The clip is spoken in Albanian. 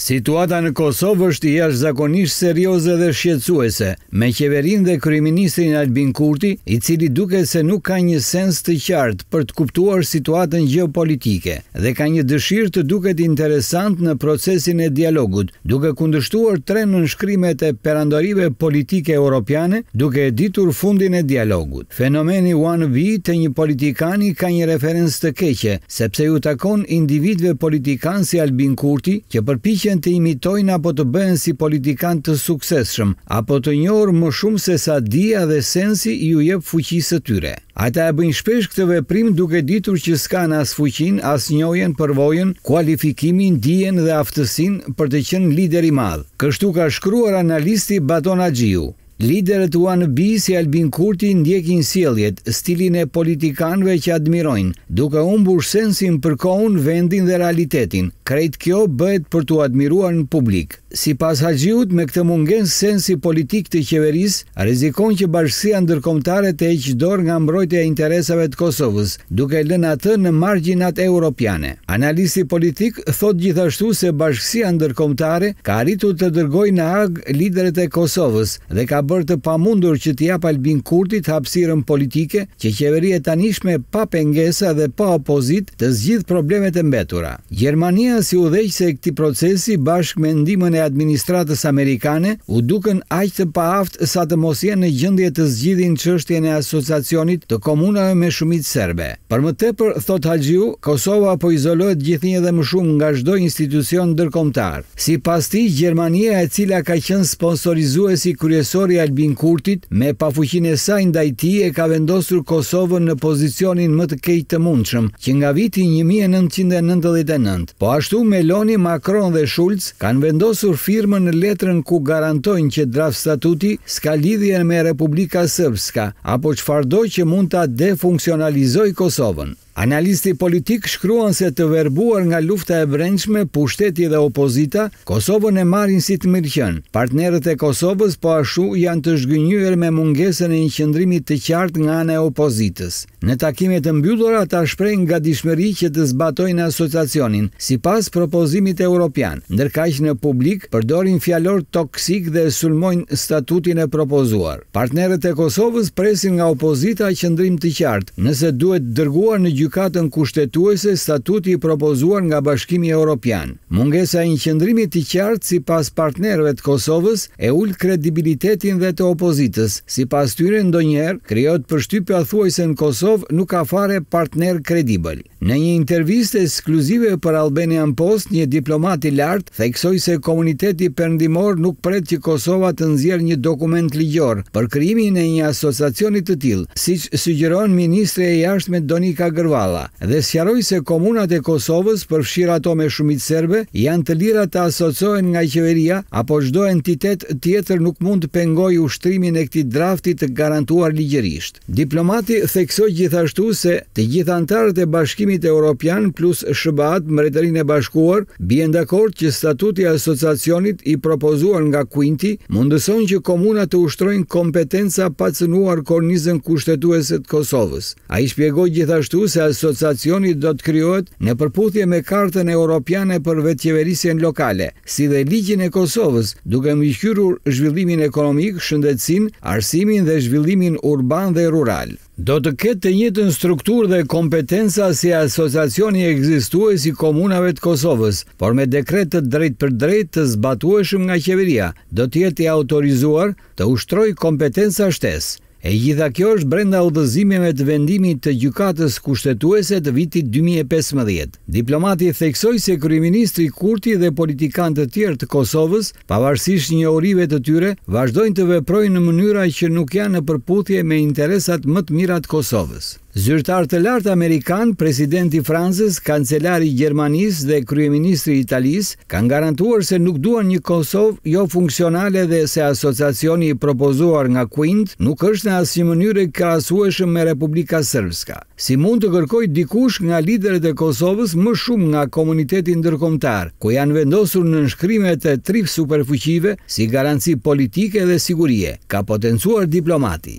Situata në Kosovë është jashtëzakonisht serioze dhe shqetësuese, me qeverinë dhe kryeministrin Albin Kurti, i cili duket se nuk ka një sens të qartë për të kuptuar situatën gjeopolitike dhe ka një dëshirë të duket interesant në procesin e dialogut, duke kundërshtuar tre nënshkrimet e perandorive politike europiane, duke e ditur fundin e dialogut. Fenomeni wannabe të një politikani ka një referencë të keqe, Sepse iu takon individëve politikanë si Albin Kurti, që përpiqen të imitojnë apo të bëhen si politikanë të suksesshëm, apo të njohur më shumë se sa dija dhe sensi iu jep fuqisë së tyre. Ata e bëjnë shpesh këtë veprim duke ditur që s'kanë as fuqinë, as njohjen, përvojën, kualifikimin, dijen dhe aftësinë për të qenë lider i madh. Kështu ka shkruar analisti Baton Haxhiu. Liderët wannabe si Albin Kurti ndjekin sjelljet, stilin e politikanëve që admirojnë, duke humbur sensin për kohën, vendin dhe realitetin. Krejt kjo bëhet për t'u admiruar në publik. Sipas Haxhiut, me këtë mungesë sensi politik të qeverisë, rrezikon që bashkësia ndërkombëtare të heqë dorë nga mbrojtja e interesave të Kosovës, duke e lënë atë në margjinat europiane. Analisti politik thotë gjithashtu se bashkësia ndërkombëtare ka arritur të dërgojë në Hagë liderët e Kosovës dhe ka bërë të pamundur që t'i japë Albin Kurtit hapësirën politike që qeveri e tanishme pa pengesa dhe pa opozitë të zgjidhë problemet e mbetura. Gjermania si udhëheqëse e këtij procesi bashkë me ndihmën e administratës amerikane u dukën aq të paaftë sa të mos jenë në gjendje të zgjidhin çështjen e asociacionit të komunave me shumicë serbe. Për më tepër, thotë Haxhiu, Kosova po izolohet gjithnjë dhe më shumë nga çdo institucion ndërkombëtar. Sipas tij, Gjermania e cila ka qenë sponsorizuesi kryesor i Albin Kurtit, me pafuqinë e saj ndaj tij e ka vendosur Kosovën në pozicionin më të keq të mundshëm, që nga viti një mijë e nëntëqind e nëntëdhjetë e nëntë. Po ashtu, Meloni, Macron dhe Scholz kanë vendosur firmën në letrën ku garantojnë që draftstatuti s'ka lidhje me Republika Srpska, apo çfarëdo që mund ta defunksionalizojë Kosovën. Analisti politik shkruan se të verbuar nga lufta e brendshme, pushteti dhe opozita, Kosovën e marrin si të mirëqenë. Partnerët e Kosovës po ashtu janë të zhgënjyer me mungesën e një qëndrimi të qartë nga ana e opozitës. Në takime të mbyllura ata shprehin gatishmëri që të zbatojnë Asociacionin, sipas propozimit europian, ndërkaq në publik përdorin fjalor toksik dhe sulmojnë statutin e propozuar. Partnerët e Kosovës presin nga opozita qëndrim të qartë, nëse duhet dërguar në Gjykatën Kushtetuese statuti i propozuar nga Bashkimi Europian. Mungesa e një qëndrimi të qartë sipas partnerëve të Kosovës e ul kredibilitetin dhe të opozitës. Sipas tyre ndonjëherë krijohet përshtypja thuajse në Kosovë nuk ka fare partnerë kredibël. Në një intervistë ekskluzive për Albanian Post, një diplomat i lartë theksoi se komuniteti perëndimor nuk pret që Kosova të nxjerrë një dokument ligjor për krijimin e një asociacioni të tillë, siç sugjeron ministrja e Jashtme Donika Gërvalla, dhe sqaroi se komunat e Kosovës, përfshirë ato me shumicë serbe, janë të lira të asociohen nga qeveria apo çdo entitet tjetër nuk mund të pengojë ushtrimin e këtij drafti të garantuar ligjërisht. Diplomati theksoi gjithashtu se të gjithë anëtarët e Bashkimit Europian plus SHBA-të Mbretërinë e Bashkuar bien dakord që statuti i Asociacionit i propozuar nga Quinti mundëson që komunat të ushtrojnë kompetenca pa cënuar kornizën kushtetuese të Kosovës. Ai shpjegoi gjithashtu se Asociacioni do të krijohet në përputhje me Kartën Europiane për Vetëqeverisjen Lokale, si dhe Ligjin e Kosovës, duke mbikëqyrur zhvillimin ekonomik, shëndetësinë, arsimin dhe zhvillimin urban dhe rural. Do të ketë të njëjtën strukturë dhe kompetenca si Asociacioni ekzistues i Komunave të Kosovës, por me dekret të drejtpërdrejtë të zbatueshëm nga Qeveria, do të jetë i autorizuar të ushtrojë kompetenca shtesë. E gjitha kjo është brenda udhëzimeve të vendimit të Gjykatës Kushtetuese të vitit dy mijë e pesëmbëdhjetë. Diplomati theksoi se kryeministri Kurti dhe politikanë të tjerë të Kosovës, pavarësisht njohurive të tyre, vazhdojnë të veprojnë në mënyra që nuk janë në përputhje me interesat më të mira të Kosovës. Zyrtarë të lartë amerikanë, presidenti i Francës, kancelari i Gjermanisë dhe kryeministri i Italisë kanë garantuar se nuk duan një Kosovë jofunksionale dhe se asociacioni i propozuar nga Quint nuk është në asnjë mënyrë i krahasueshëm me Republika Srpska. Si mund të kërkojë dikush nga liderët e Kosovës më shumë nga komuniteti ndërkombëtar, ku janë vendosur nënshkrimet e tri superfuqive si garanci politike dhe sigurie, ka potencuar diplomati.